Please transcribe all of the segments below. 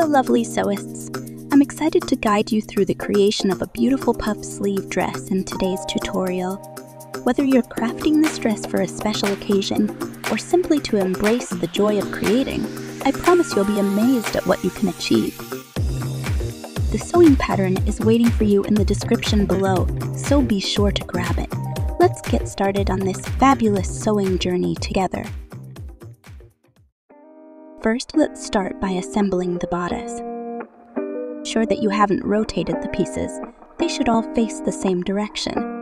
Hello, lovely sewists. I'm excited to guide you through the creation of a beautiful puff sleeve dress in today's tutorial. Whether you're crafting this dress for a special occasion or simply to embrace the joy of creating, I promise you'll be amazed at what you can achieve. The sewing pattern is waiting for you in the description below, so be sure to grab it. Let's get started on this fabulous sewing journey together. First, let's start by assembling the bodice. Sure that you haven't rotated the pieces, they should all face the same direction.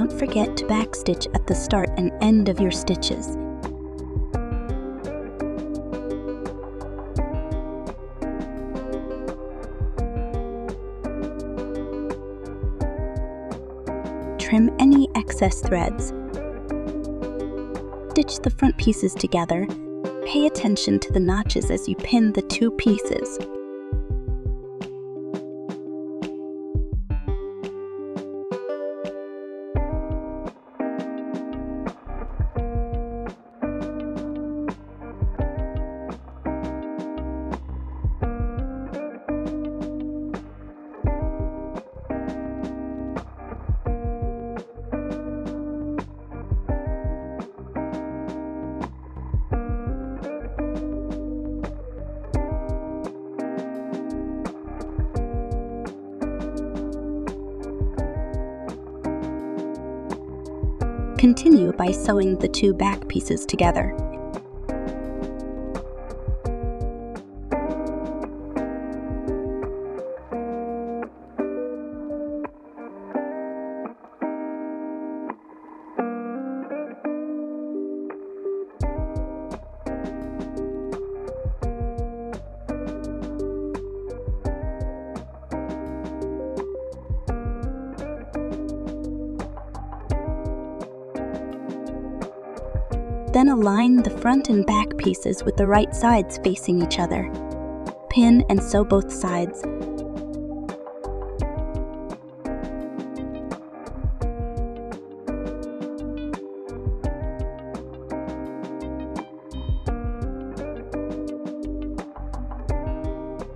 Don't forget to backstitch at the start and end of your stitches. Trim any excess threads. Stitch the front pieces together. Pay attention to the notches as you pin the two pieces. Continue by sewing the two back pieces together. Front and back pieces with the right sides facing each other. Pin and sew both sides.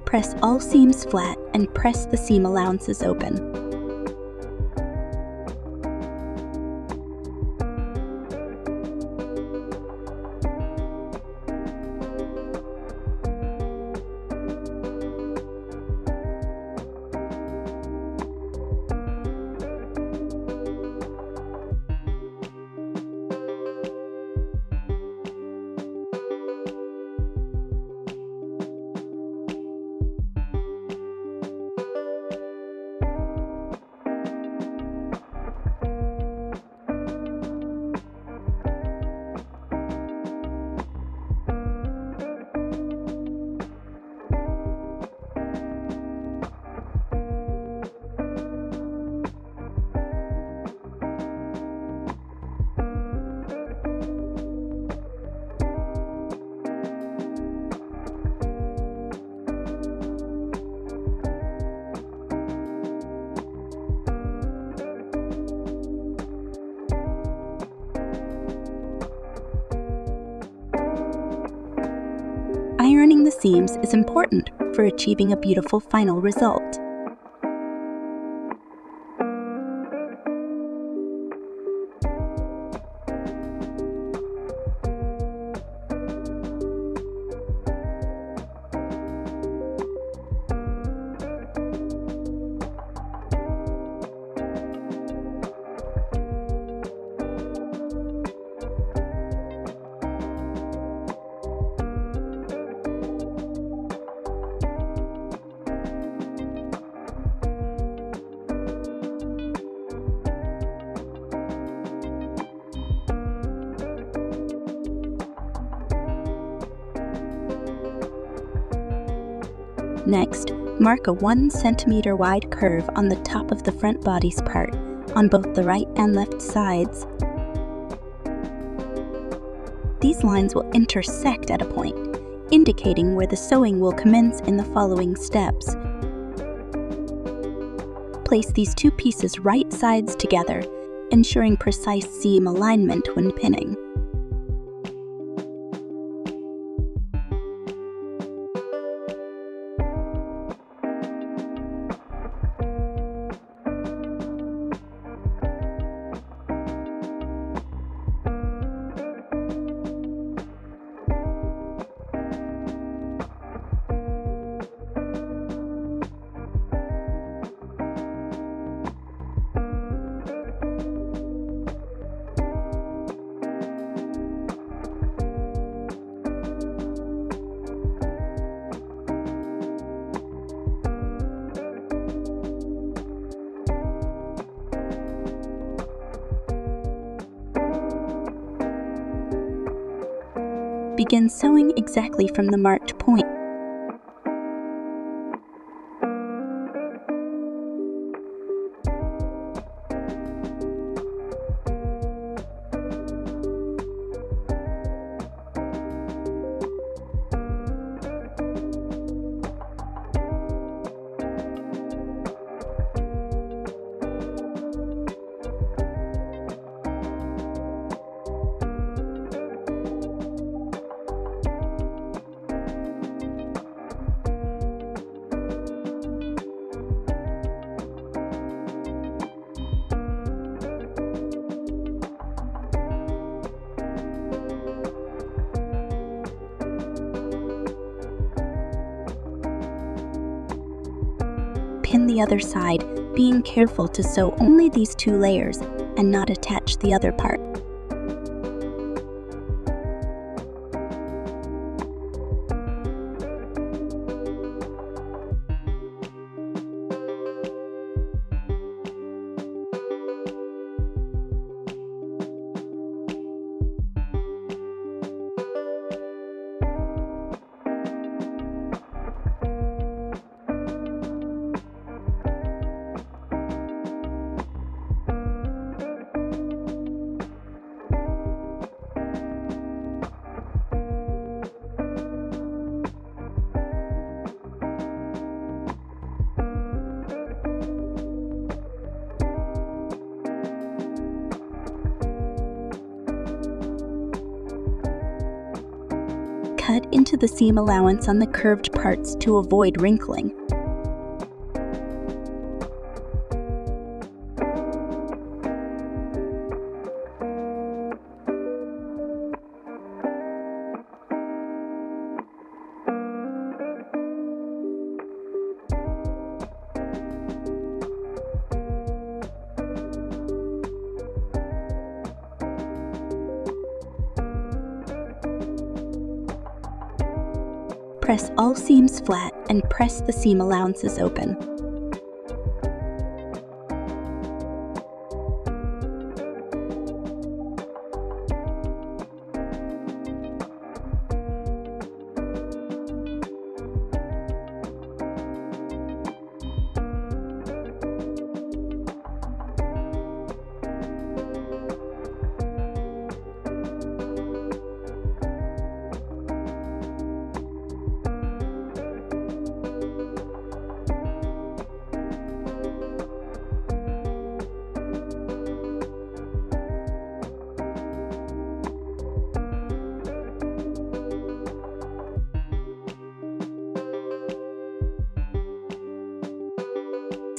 Press all seams flat and press the seam allowances open. Seams is important for achieving a beautiful final result. Next, mark a 1 centimeter wide curve on the top of the front bodice part, on both the right and left sides. These lines will intersect at a point, indicating where the sewing will commence in the following steps. Place these two pieces right sides together, ensuring precise seam alignment when pinning. Begin sewing exactly from the marked pin the other side, being careful to sew only these two layers and not attach the other part. Cut into the seam allowance on the curved parts to avoid wrinkling. Press all seams flat and press the seam allowances open.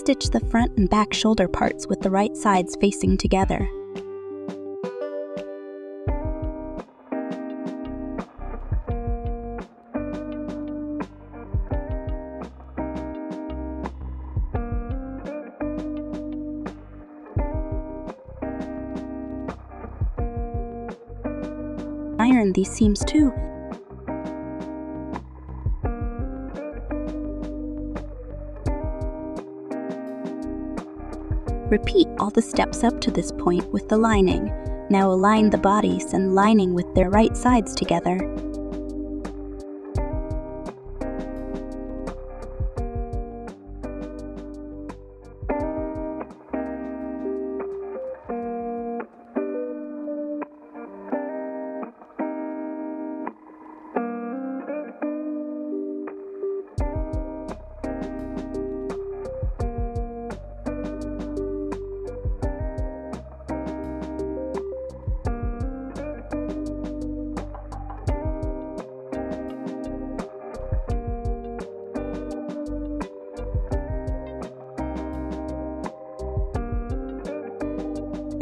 Stitch the front and back shoulder parts with the right sides facing together. Iron these seams too Repeat all the steps up to this point with the lining. Now align the bodice and lining with their right sides together.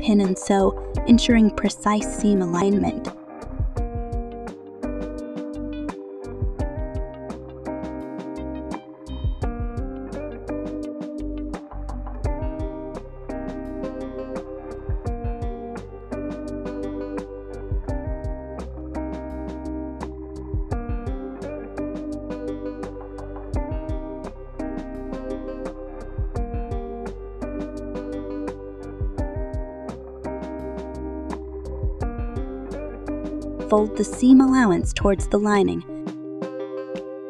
Pin and sew, ensuring precise seam alignment. Fold the seam allowance towards the lining.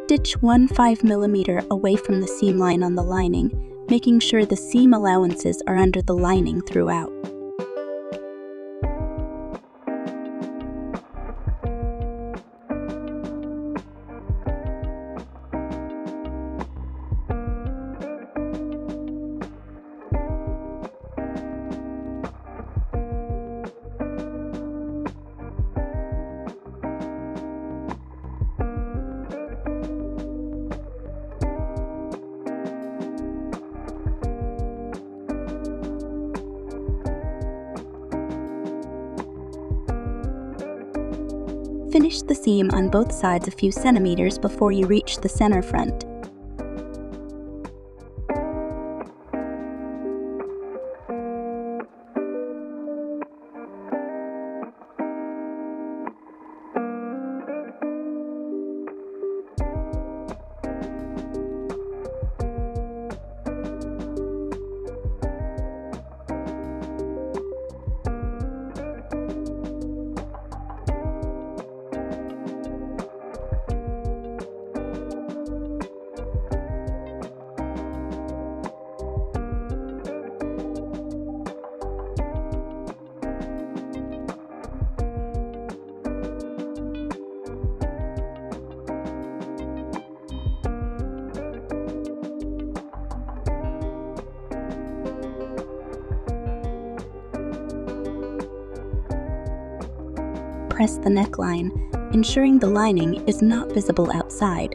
Stitch one 5mm away from the seam line on the lining, making sure the seam allowances are under the lining throughout. Both sides a few centimeters before you reach the center front. Press the neckline, ensuring the lining is not visible outside.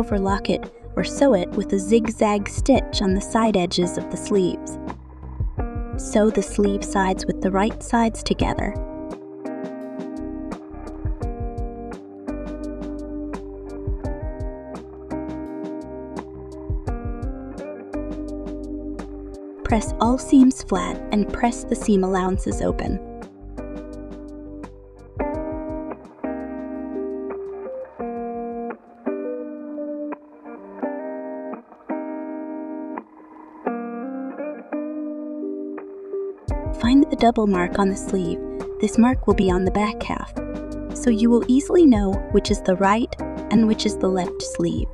Overlock it or sew it with a zigzag stitch on the side edges of the sleeves. Sew the sleeve sides with the right sides together. Press all seams flat and press the seam allowances open. Find the double mark on the sleeve. This mark will be on the back half. So you will easily know which is the right and which is the left sleeve.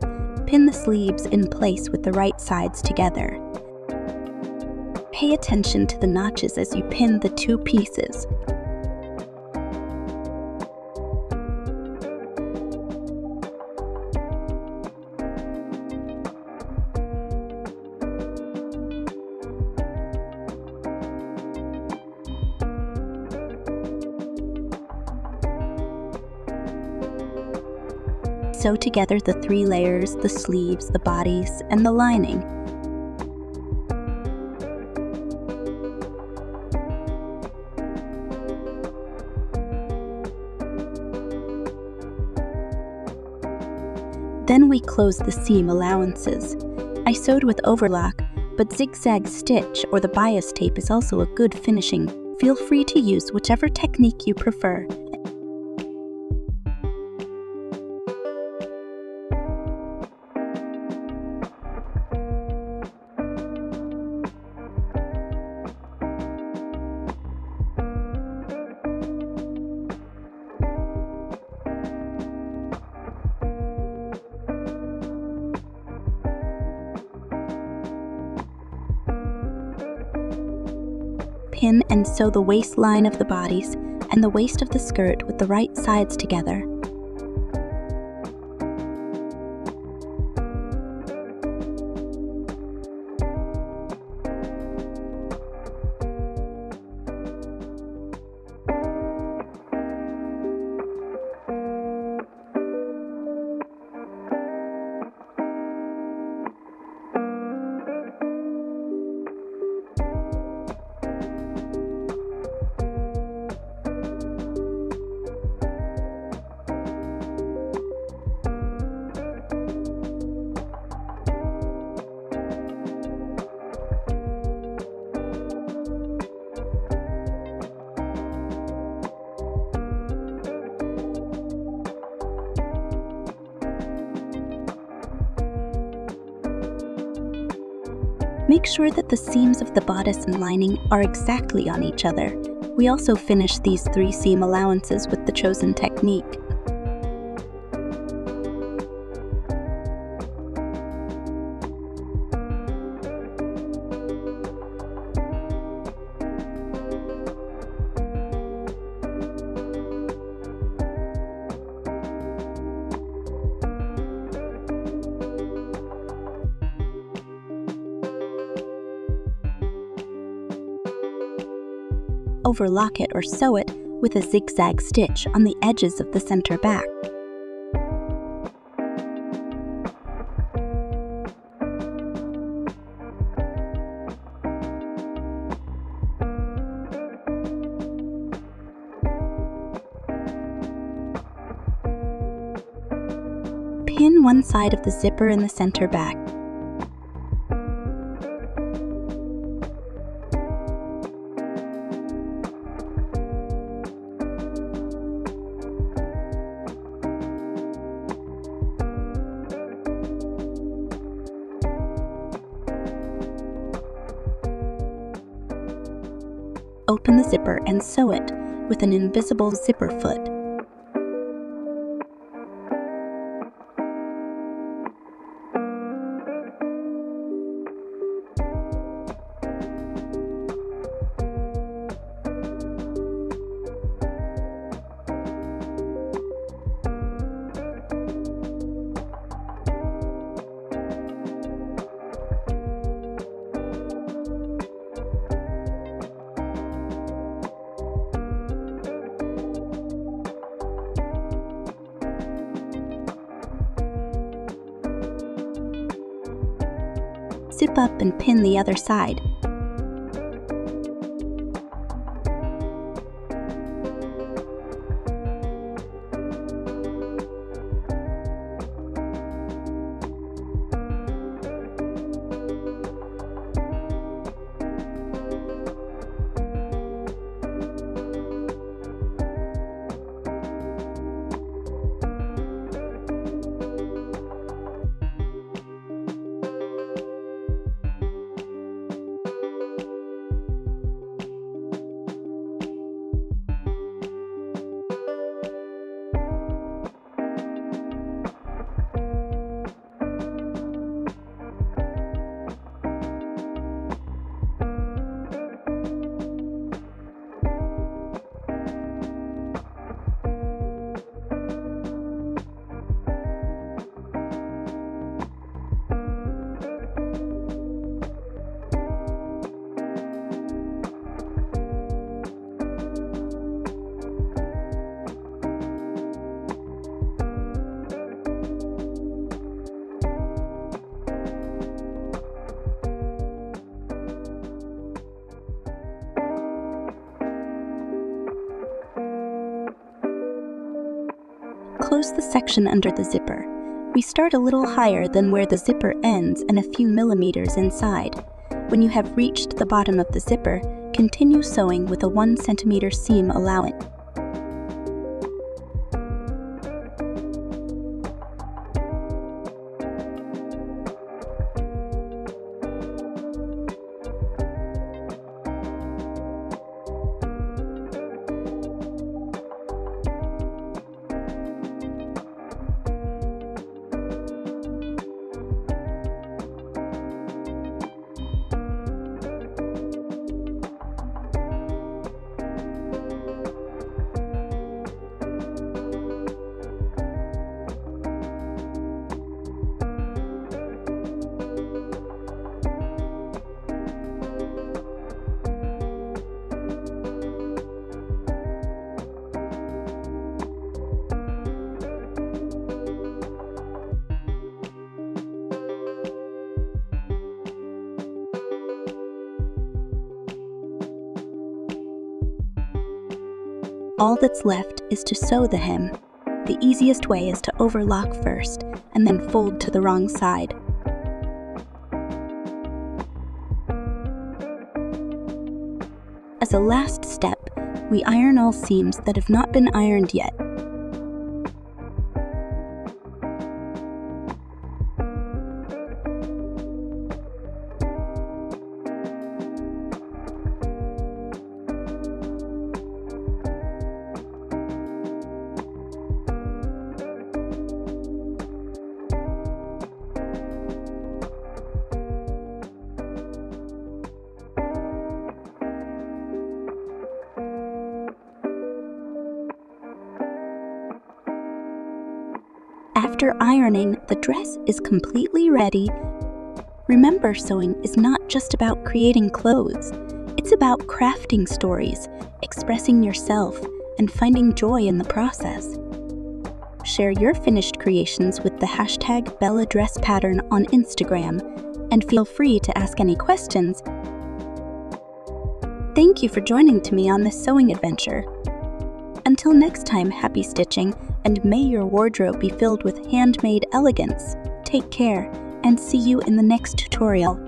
Pin the sleeves in place with the right sides together. Pay attention to the notches as you pin the two pieces. Sew together the three layers, the sleeves, the bodice, and the lining. Then we close the seam allowances. I sewed with overlock, but zigzag stitch or the bias tape is also a good finishing. Feel free to use whichever technique you prefer pin and sew the waistline of the bodice and the waist of the skirt with the right sides together. Make sure that the seams of the bodice and lining are exactly on each other. We also finish these three seam allowances with the chosen technique. Overlock it or sew it with a zigzag stitch on the edges of the center back. Pin one side of the zipper in the center back open the zipper and sew it with an invisible zipper foot. Up and pin the other side. Close the section under the zipper. We start a little higher than where the zipper ends and a few millimeters inside. When you have reached the bottom of the zipper, continue sewing with a 1 centimeter seam allowance. All that's left is to sew the hem. The easiest way is to overlock first and then fold to the wrong side. As a last step, we iron all seams that have not been ironed yet. After ironing, the dress is completely ready. Remember, sewing is not just about creating clothes. It's about crafting stories, expressing yourself, and finding joy in the process. Share your finished creations with the hashtag Bella Dress Pattern on Instagram, and feel free to ask any questions. Thank you for joining to me on this sewing adventure. Until next time, happy stitching, and may your wardrobe be filled with handmade elegance. Take care, and see you in the next tutorial.